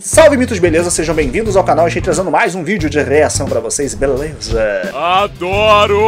Salve mitos, beleza? Sejam bem-vindos ao canal. Gente trazendo mais um vídeo de reação pra vocês, beleza? Adoro!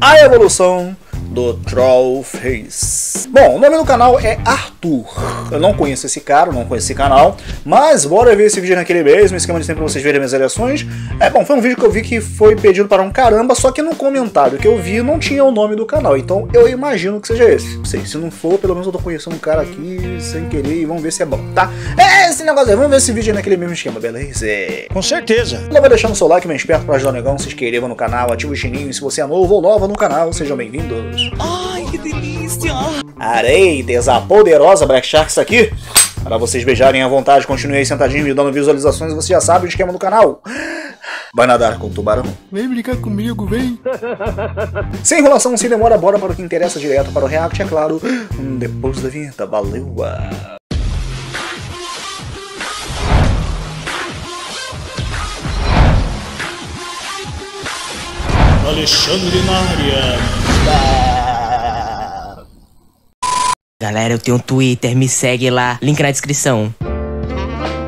A evolução do Trollface. Bom, o nome do canal é Arthur. Eu não conheço esse cara, não conheço esse canal, mas bora ver esse vídeo naquele mesmo esquema de tempo pra vocês verem minhas reações. É bom, foi um vídeo que eu vi que foi pedido para um caramba, só que no comentário que eu vi não tinha o nome do canal, então eu imagino que seja esse. Sei, se não for, pelo menos eu tô conhecendo um cara aqui sem querer e vamos ver se é bom, tá? É esse negócio aí, vamos ver esse vídeo naquele mesmo esquema, beleza? Com certeza. Não vai deixando o seu like bem esperto pra ajudar o negão, se inscreva no canal, ativa o sininho se você é novo ou nova no canal, sejam bem-vindos. Ai, que delícia! Areitesa poderosa Black Shark isso aqui. Para vocês beijarem à vontade, continue aí sentadinho me dando visualizações, você já sabe o esquema do canal. Vai nadar com o tubarão. Vem brincar comigo, vem. Sem enrolação, sem demora, bora para o que interessa direto para o react, é claro. Hum, Depois da vinheta, valeu. Alexandre na área. Galera, eu tenho um Twitter, me segue lá, link na descrição.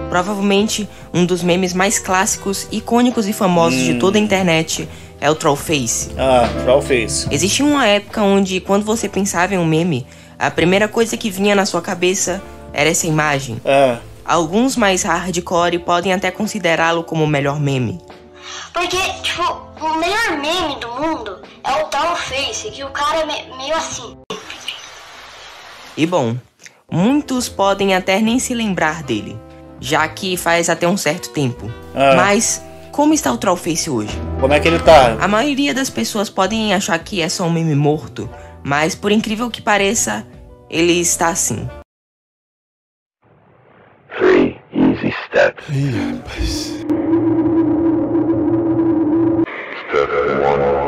Provavelmente um dos memes mais clássicos, icônicos e famosos de toda a internet é o Trollface. Ah, Trollface. Existia uma época onde, quando você pensava em um meme, a primeira coisa que vinha na sua cabeça era essa imagem. Ah, Alguns mais hardcore podem até considerá-lo como o melhor meme. Porque, tipo, o melhor meme do mundo é o Trollface, que o cara é me- meio assim. E bom, muitos podem até nem se lembrar dele, já que faz até um certo tempo. Ah. Mas como está o Trollface hoje? como é que ele tá? A maioria das pessoas podem achar que é só um meme morto, mas por incrível que pareça, ele está assim. Three easy steps. Ih, rapaz. Step one.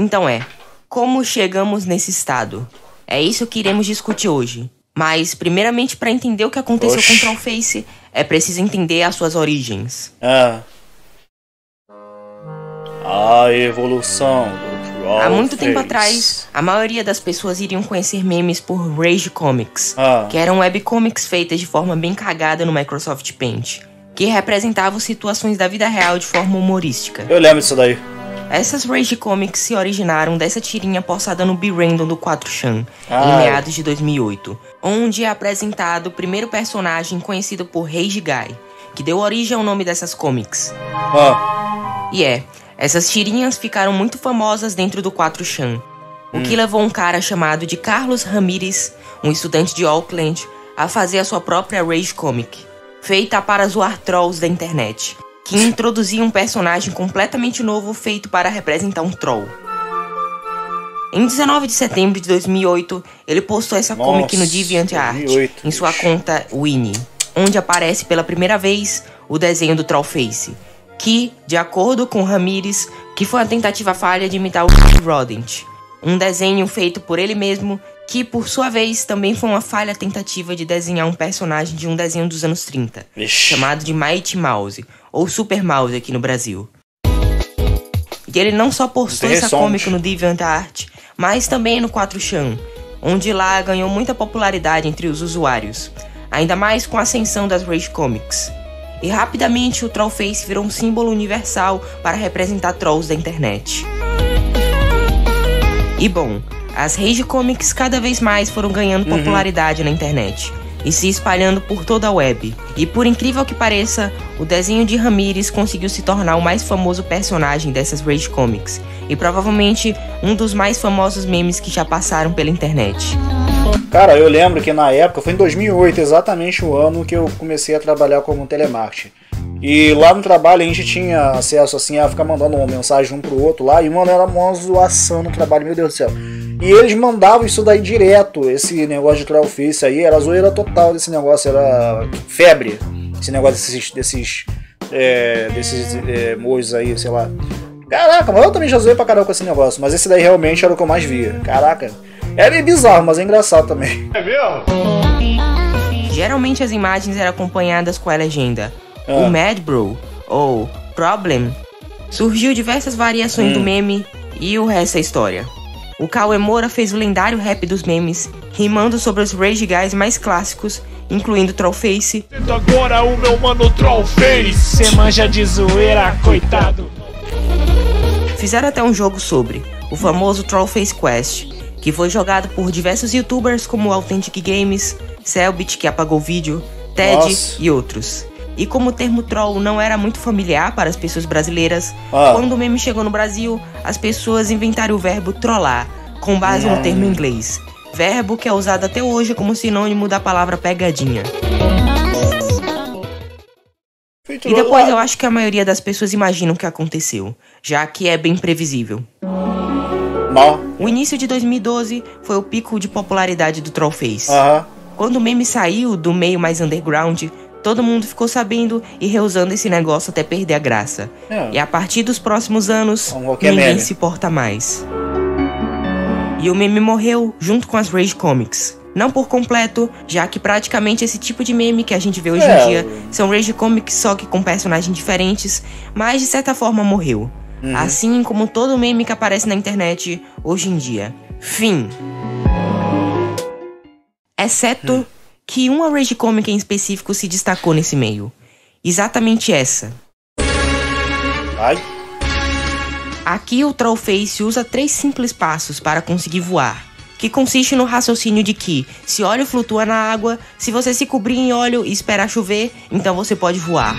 Então é, como chegamos nesse estado? É isso que iremos discutir hoje. Mas, primeiramente, para entender o que aconteceu Oxi. com o Trollface, é preciso entender as suas origens. Ah. A evolução do Trollface. Há muito tempo atrás, a maioria das pessoas iriam conhecer memes por Rage Comics, Ah. que eram webcomics feitas de forma bem cagada no Microsoft Paint, que representavam situações da vida real de forma humorística. Eu lembro disso daí. Essas Rage Comics se originaram dessa tirinha postada no B-Random do 4chan, Ah. em meados de 2008, onde é apresentado o primeiro personagem conhecido por Rage Guy, que deu origem ao nome dessas comics. Ah, E é, essas tirinhas ficaram muito famosas dentro do 4chan, o que levou um cara chamado de Carlos Ramirez, um estudante de Auckland, a fazer a sua própria Rage Comic, feita para zoar trolls da internet, que introduzia um personagem completamente novo feito para representar um troll. Em 19 de setembro de 2008, ele postou essa comic no Nossa, DeviantArt 2008, em sua bicho. conta Winnie, onde aparece pela primeira vez o desenho do Trollface, que, de acordo com Ramirez, que foi uma tentativa falha de imitar o Rodent, um desenho feito por ele mesmo, que por sua vez também foi uma falha tentativa de desenhar um personagem de um desenho dos anos 30, Vixe. chamado de Mighty Mouse, ou Super Mouse aqui no Brasil. E ele não só postou essa comic no DeviantArt, mas também no 4chan, onde lá ganhou muita popularidade entre os usuários, ainda mais com a ascensão das Rage Comics. E rapidamente o Trollface virou um símbolo universal para representar trolls da internet. E bom, as Rage Comics cada vez mais foram ganhando popularidade na internet e se espalhando por toda a web. E por incrível que pareça, o desenho de Ramirez conseguiu se tornar o mais famoso personagem dessas Rage Comics e provavelmente um dos mais famosos memes que já passaram pela internet. Cara, eu lembro que na época, foi em 2008, exatamente o ano que eu comecei a trabalhar como telemarketing. E lá no trabalho a gente tinha acesso assim a ficar mandando uma mensagem um pro outro lá, e mano, era uma zoação no trabalho, meu Deus do céu. E eles mandavam isso daí direto, esse negócio de Trollface aí, era zoeira total desse negócio, era febre, esse negócio desses, desses, é, desses é, mojos aí, sei lá. Caraca, mas eu também já zoei pra caramba com esse negócio, mas esse daí realmente era o que eu mais via. Caraca, é meio bizarro, mas é engraçado também. Geralmente as imagens eram acompanhadas com a legenda Ah. O Mad Bro ou Problem. Surgiu diversas variações Hum. do meme e o resto é história. O Kawemura fez o lendário rap dos memes, rimando sobre os Rage Guys mais clássicos, incluindo Trollface, Agora o meu mano Trollface. Cê manja de zoeira, coitado. Fizeram até um jogo sobre, o famoso Trollface Quest, que foi jogado por diversos youtubers como Authentic Games, Selbit, que apagou o vídeo, Ted Nossa. e outros. E como o termo troll não era muito familiar para as pessoas brasileiras, Ah. quando o meme chegou no Brasil, as pessoas inventaram o verbo trollar, com base no termo em inglês. Verbo que é usado até hoje como sinônimo da palavra pegadinha. E depois eu acho que a maioria das pessoas imagina o que aconteceu, já que é bem previsível. O início de 2012 foi o pico de popularidade do Trollface. Aham. Quando o meme saiu do meio mais underground, todo mundo ficou sabendo e reusando esse negócio até perder a graça. É. E a partir dos próximos anos, ninguém meme. se porta mais. E o meme morreu junto com as Rage Comics. Não por completo, já que praticamente esse tipo de meme que a gente vê hoje É, em dia são Rage Comics só que com personagens diferentes, mas de certa forma morreu. Uhum. Assim como todo meme que aparece na internet hoje em dia. Fim. Exceto Hum. Que uma Rage Comic em específico se destacou nesse meio. Exatamente essa. Ai. Aqui o Trollface usa três simples passos para conseguir voar, que consiste no raciocínio de que, se óleo flutua na água, se você se cobrir em óleo e esperar chover, então você pode voar.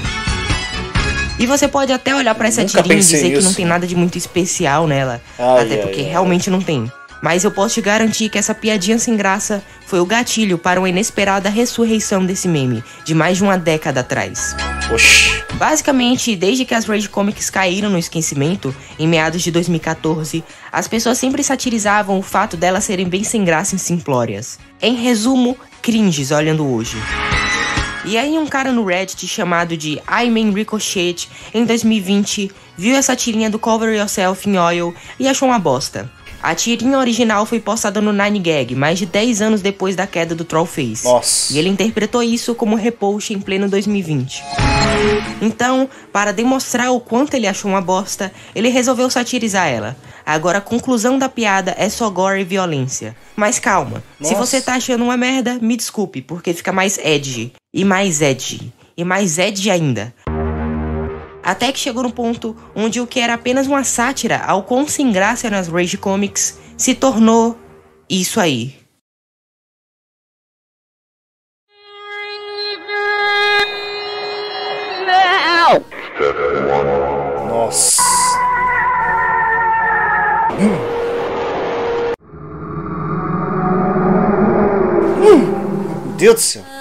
E você pode até olhar para essa tirinha e dizer que não tem nada de muito especial nela, Ai, até ai, porque ai. realmente não tem. Mas eu posso te garantir que essa piadinha sem graça foi o gatilho para uma inesperada ressurreição desse meme, de mais de uma década atrás. Oxi. Basicamente, desde que as Rage Comics caíram no esquecimento, em meados de 2014, as pessoas sempre satirizavam o fato delas serem bem sem graça e simplórias. Em resumo, cringes olhando hoje. E aí um cara no Reddit chamado de I Man Ricochet, em 2020, viu essa tirinha do Cover Yourself in Oil e achou uma bosta. A tirinha original foi postada no 9gag, mais de 10 anos depois da queda do Trollface. Nossa. E ele interpretou isso como repost em pleno 2020. Então, para demonstrar o quanto ele achou uma bosta, ele resolveu satirizar ela. Agora a conclusão da piada é só gore e violência. Mas calma, se Nossa. você tá achando uma merda, me desculpe, porque fica mais edgy. E mais edgy. E mais edgy ainda. Até que chegou no ponto onde o que era apenas uma sátira ao quão sem graça nas Rage Comics se tornou isso aí. Nossa. Hum. Meu Deus do céu.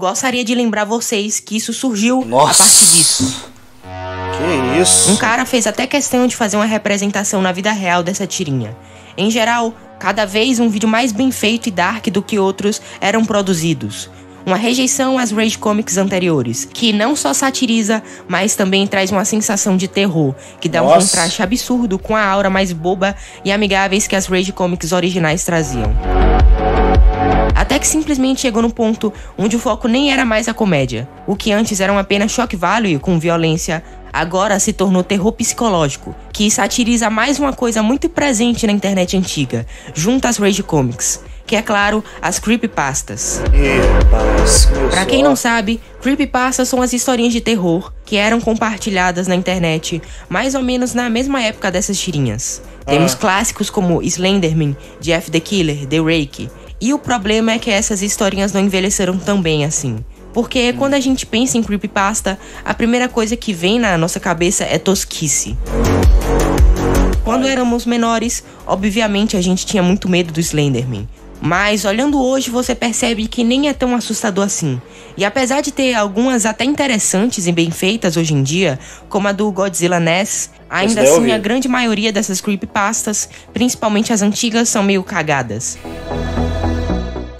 Gostaria de lembrar vocês que isso surgiu Nossa. a partir disso. Que isso? Um cara fez até questão de fazer uma representação na vida real dessa tirinha. Em geral, cada vez um vídeo mais bem feito e dark do que outros eram produzidos. Uma rejeição às Rage Comics anteriores, que não só satiriza, mas também traz uma sensação de terror, que dá um Nossa. contraste absurdo com a aura mais boba e amigáveis que as Rage Comics originais traziam. Até que simplesmente chegou no ponto onde o foco nem era mais a comédia. O que antes era apenas shock value com violência, agora se tornou terror psicológico, que satiriza mais uma coisa muito presente na internet antiga, junto às Rage Comics, que é claro, as creepypastas. Pra quem não sabe, creepypastas são as historinhas de terror que eram compartilhadas na internet mais ou menos na mesma época dessas tirinhas. Temos clássicos como Slenderman, Jeff the Killer, The Rake. E o problema é que essas historinhas não envelheceram tão bem assim. Porque quando a gente pensa em creepypasta, a primeira coisa que vem na nossa cabeça é tosquice. Quando éramos menores, obviamente a gente tinha muito medo do Slenderman. Mas olhando hoje, você percebe que nem é tão assustador assim. E apesar de ter algumas até interessantes e bem feitas hoje em dia, como a do Godzilla Ness, ainda assim a grande maioria dessas creepypastas, principalmente as antigas, são meio cagadas.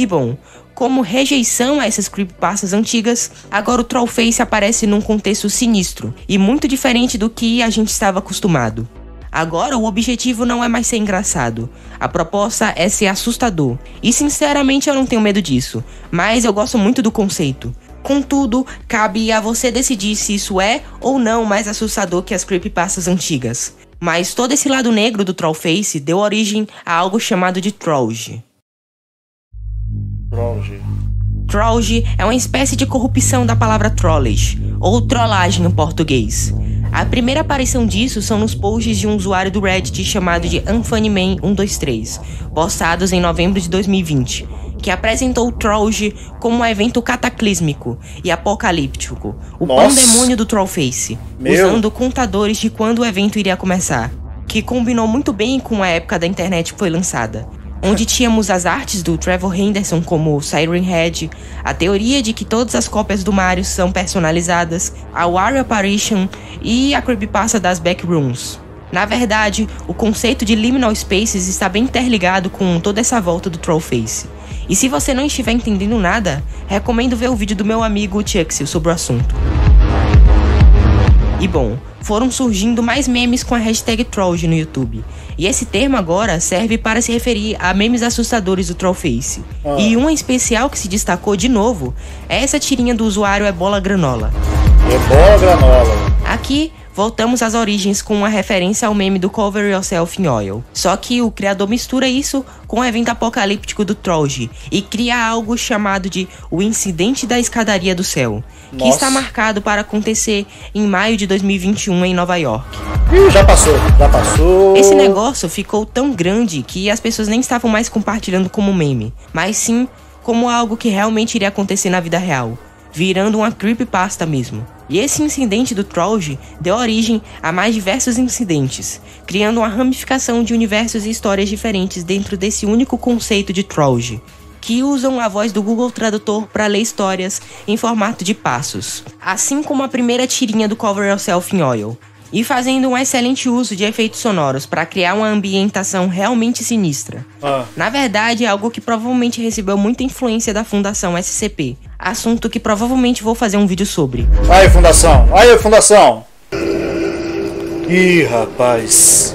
E bom, como rejeição a essas creepypastas antigas, agora o Trollface aparece num contexto sinistro e muito diferente do que a gente estava acostumado. Agora o objetivo não é mais ser engraçado. A proposta é ser assustador. E sinceramente eu não tenho medo disso, mas eu gosto muito do conceito. Contudo, cabe a você decidir se isso é ou não mais assustador que as creepypastas antigas. Mas todo esse lado negro do Trollface deu origem a algo chamado de Trollge. Trollge. É uma espécie de corrupção da palavra trollage, ou trollagem em português. A primeira aparição disso são nos posts de um usuário do Reddit chamado de UnfunnyMan123, postados em novembro de 2020, que apresentou o Trollge como um evento cataclísmico e apocalíptico, o Nossa. pandemônio do Trollface, Meu. usando contadores de quando o evento iria começar, que combinou muito bem com a época da internet que foi lançada. Onde tínhamos as artes do Trevor Henderson como Siren Head, a teoria de que todas as cópias do Mario são personalizadas, a Wario Apparition e a creepypasta das Backrooms. Na verdade, o conceito de liminal spaces está bem interligado com toda essa volta do Trollface. E se você não estiver entendendo nada, recomendo ver o vídeo do meu amigo Chuxil sobre o assunto. E bom, foram surgindo mais memes com a hashtag Trollge no YouTube. E esse termo agora serve para se referir a memes assustadores do Trollface. Ah. E um em especial que se destacou de novo é essa tirinha do usuário Ebola Granola. É bola granola. Aqui, voltamos às origens com uma referência ao meme do Cover Yourself in Oil. Só que o criador mistura isso com o evento apocalíptico do Trollge e cria algo chamado de O Incidente da Escadaria do Céu, que Nossa. está marcado para acontecer em maio de 2021 em Nova York. Ih, já passou, já passou. Esse negócio ficou tão grande que as pessoas nem estavam mais compartilhando como meme, mas sim como algo que realmente iria acontecer na vida real, virando uma creepypasta mesmo. E esse incidente do Trollge deu origem a mais diversos incidentes, criando uma ramificação de universos e histórias diferentes dentro desse único conceito de Trollge, que usam a voz do Google Tradutor para ler histórias em formato de passos, assim como a primeira tirinha do Cover Yourself in Oil, e fazendo um excelente uso de efeitos sonoros para criar uma ambientação realmente sinistra. Ah, Na verdade, é algo que provavelmente recebeu muita influência da Fundação SCP, assunto que provavelmente vou fazer um vídeo sobre. Aí, fundação. Aí, fundação. Ih, rapaz.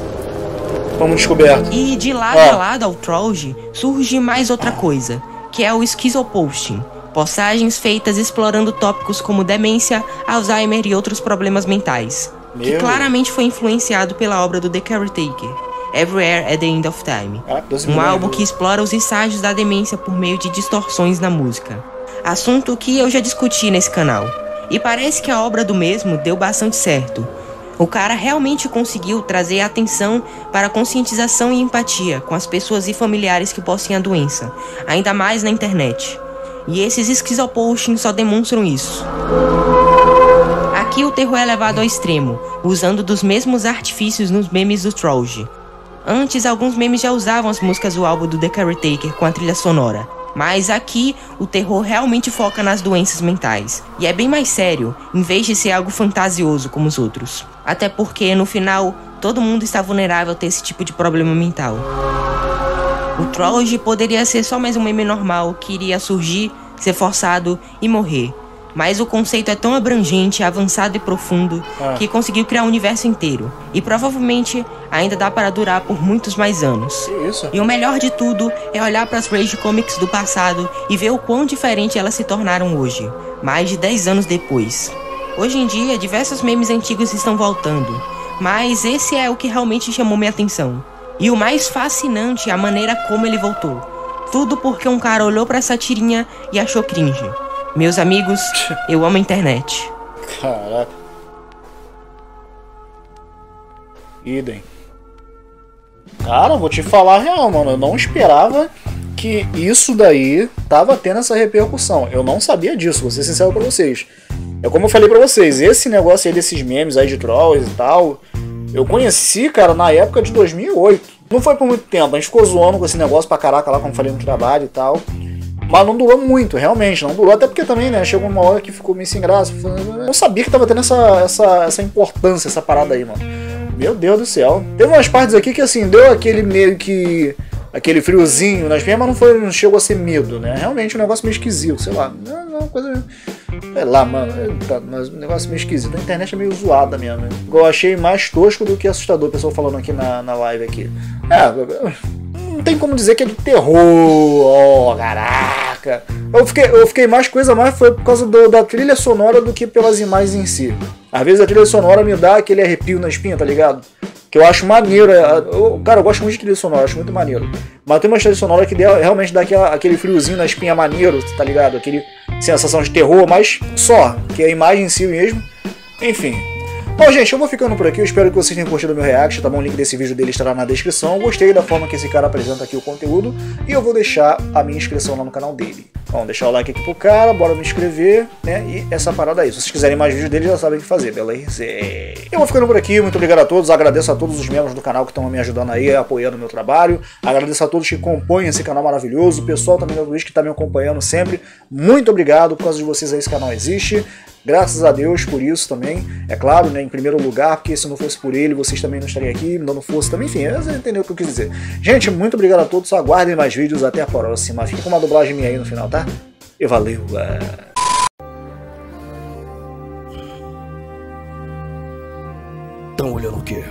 Vamos descoberto. E de lado Ó. a lado ao Trollge surge mais outra coisa, que é o Schizoposting. Postagens feitas explorando tópicos como demência, Alzheimer e outros problemas mentais. Que Meu. claramente foi influenciado pela obra do The Caretaker, Everywhere at the End of Time. Ah, Um álbum que explora os estágios da demência por meio de distorções na música. Assunto que eu já discuti nesse canal. E parece que a obra do mesmo deu bastante certo. O cara realmente conseguiu trazer atenção para conscientização e empatia com as pessoas e familiares que possuem a doença, ainda mais na internet. E esses esquizopostings só demonstram isso. Aqui o terror é levado ao extremo, usando dos mesmos artifícios nos memes do Trollge. Antes, alguns memes já usavam as músicas do álbum do The Caretaker com a trilha sonora. Mas aqui, o terror realmente foca nas doenças mentais. E é bem mais sério, em vez de ser algo fantasioso como os outros. Até porque, no final, todo mundo está vulnerável a ter esse tipo de problema mental. O Trollge poderia ser só mais um meme normal que iria surgir, ser forçado e morrer. Mas o conceito é tão abrangente, avançado e profundo Ah. que conseguiu criar um universo inteiro. E provavelmente ainda dá para durar por muitos mais anos. Isso? E o melhor de tudo é olhar para as Rage Comics do passado e ver o quão diferente elas se tornaram hoje, mais de 10 anos depois. Hoje em dia, diversos memes antigos estão voltando, mas esse é o que realmente chamou minha atenção. E o mais fascinante é a maneira como ele voltou. Tudo porque um cara olhou para essa tirinha e achou cringe. Meus amigos, eu amo a internet. Caraca. Idem. Cara, vou te falar a real, mano. Eu não esperava que isso daí tava tendo essa repercussão. Eu não sabia disso, vou ser sincero pra vocês. É como eu falei pra vocês, esse negócio aí desses memes aí de trolls e tal, eu conheci, cara, na época de 2008. Não foi por muito tempo, a gente ficou zoando com esse negócio pra caraca lá, como eu falei no trabalho e tal. Mas não durou muito, realmente, não durou. Até porque também, né, chegou uma hora que ficou meio sem graça. Eu sabia que tava tendo essa, essa, essa importância, essa parada aí, mano. Meu Deus do céu. Teve umas partes aqui que, assim, deu aquele meio que. aquele friozinho nas pernas, mas não, foi, não chegou a ser medo, né? Realmente um negócio meio esquisito, sei lá. Não, uma coisa. Sei lá, mano. Tá, mas um negócio meio esquisito. A internet é meio zoada mesmo. Né? Eu achei mais tosco do que assustador, o pessoal falando aqui na, na live aqui. É, não tem como dizer que é de terror. Oh, caraca. Eu fiquei, eu fiquei mais coisa mais foi por causa do, da trilha sonora do que pelas imagens em si. Às vezes a trilha sonora me dá aquele arrepio na espinha, tá ligado? Que eu acho maneiro. É, eu, cara, eu gosto muito de trilha sonora, acho muito maneiro. Mas tem uma trilha sonora que realmente dá aquela, aquele friozinho na espinha maneiro, tá ligado? Aquele sensação de terror, mas só, que é a imagem em si mesmo. Enfim, Bom, gente, eu vou ficando por aqui. Eu espero que vocês tenham curtido meu react, tá bom? O link desse vídeo dele estará na descrição. gostei da forma que esse cara apresenta aqui o conteúdo e eu vou deixar a minha inscrição lá no canal dele. Bom, deixar o like aqui pro cara, bora me inscrever, né? E essa parada aí. Se vocês quiserem mais vídeos dele, já sabem o que fazer, beleza? Eu vou ficando por aqui. Muito obrigado a todos. Agradeço a todos os membros do canal que estão me ajudando aí, apoiando o meu trabalho. Agradeço a todos que compõem esse canal maravilhoso. O pessoal também do Twitch que está me acompanhando sempre. Muito obrigado. Por causa de vocês aí, esse canal existe. Graças a Deus por isso também, é claro, né, em primeiro lugar, porque se não fosse por ele, vocês também não estariam aqui, dando força também, enfim, você entendeu o que eu quis dizer. Gente, muito obrigado a todos, aguardem mais vídeos, até a próxima. Fica com uma dublagem minha aí no final, tá? E valeu! Estão olhando o quê?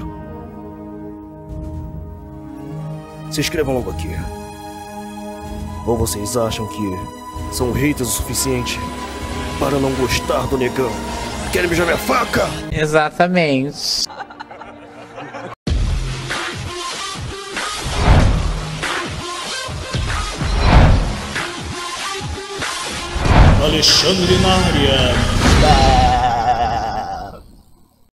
Se inscrevam logo aqui. Ou vocês acham que são haters o suficiente para não gostar do negão. Querem beijar minha faca? Exatamente. Alexandre na área.